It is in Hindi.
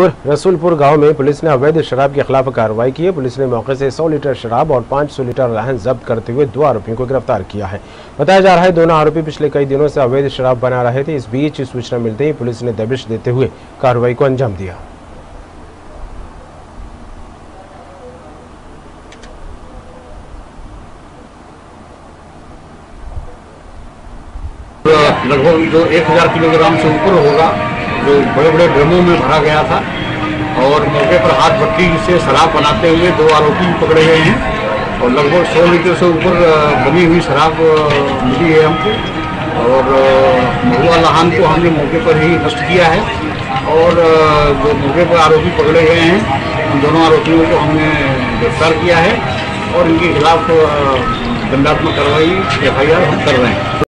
रसूलपुर गाँव में पुलिस ने अवैध शराब के खिलाफ कार्रवाई की है। पुलिस ने मौके से 100 लीटर शराब और 500 लीटर रहन जब्त करते हुए दो आरोपियों को गिरफ़्तार किया है। बताया जा रहा है, दोनों आरोपी पिछले कई दिनों से अवैध शराब बना रहे थे। इस बीच सूचना मिलते ही पुलिस ने दबिश देते हुए कार्रवाई को अंजाम दिया। लगभग जो एक हज़ार किलोग्राम से ऊपर होगा। जो बड़े बड़े ड्रमों में भरा गया था और मौके पर हाथ भट्टी से शराब बनाते हुए दो आरोपी पकड़े गए हैं और लगभग सौ लीटर से ऊपर बनी हुई शराब मिली है हमको और महुआ लहान को हमने मौके पर ही नष्ट किया है और जो मौके पर आरोपी पकड़े गए हैं, उन दोनों आरोपियों को हमने गिरफ़्तार किया है और इनके खिलाफ दंडात्मक कार्रवाई एफ़ हम कर रहे हैं।